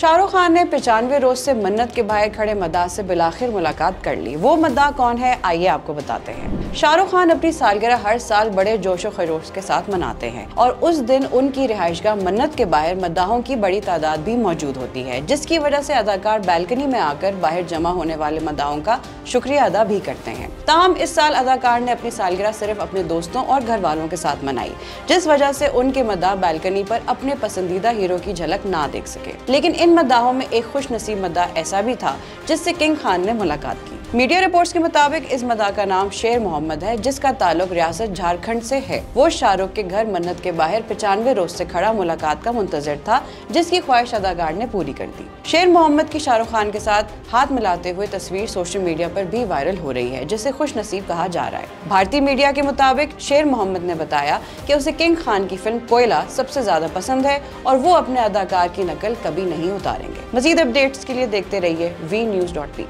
शाहरुख खान ने पचानवे रोज से मन्नत के बाहर खड़े मदा से बिलाखिर मुलाकात कर ली। वो मदा कौन है? आइए आपको बताते हैं। शाहरुख खान अपनी सालगिरह हर साल बड़े जोश जोशो खरोश के साथ मनाते हैं और उस दिन उनकी रिहाइशगाह मन्नत के बाहर मद्दाहों की बड़ी तादाद भी मौजूद होती है, जिसकी वजह से अदाकार बैल्कनी में आकर बाहर जमा होने वाले मद्दाहों का शुक्रिया अदा भी करते हैं। ताहम इस साल अदाकार ने अपनी सालगिरह सिर्फ़ अपने दोस्तों और घर वालों के साथ मनाई, जिस वजह से उनके मद्दा बैल्कनी पर अपने पसंदीदा हीरो की झलक ना देख सके। लेकिन इन मद्दाहों में एक खुश नसीब मद्दा ऐसा भी था जिससे किंग खान ने मुलाकात की। मीडिया रिपोर्ट्स के मुताबिक इस मदा का नाम शेर मोहम्मद है, जिसका ताल्लुक रियासत झारखंड से है। वो शाहरुख के घर मन्नत के बाहर पचानवे रोज से खड़ा मुलाकात का मुंतजर था, जिसकी ख्वाहिश अदाकार ने पूरी कर दी। शेर मोहम्मद की शाहरुख खान के साथ हाथ मिलाते हुए तस्वीर सोशल मीडिया पर भी वायरल हो रही है, जिसे खुश नसीब कहा जा रहा है। भारतीय मीडिया के मुताबिक शेर मोहम्मद ने बताया की उसे किंग खान की फ़िल्म कोयला सबसे ज़्यादा पसंद है और वो अपने अदाकार की नकल कभी नहीं उतारेंगे। मजीद अपडेट्स के लिए देखते रहिए वी न्यूज़ डॉट पी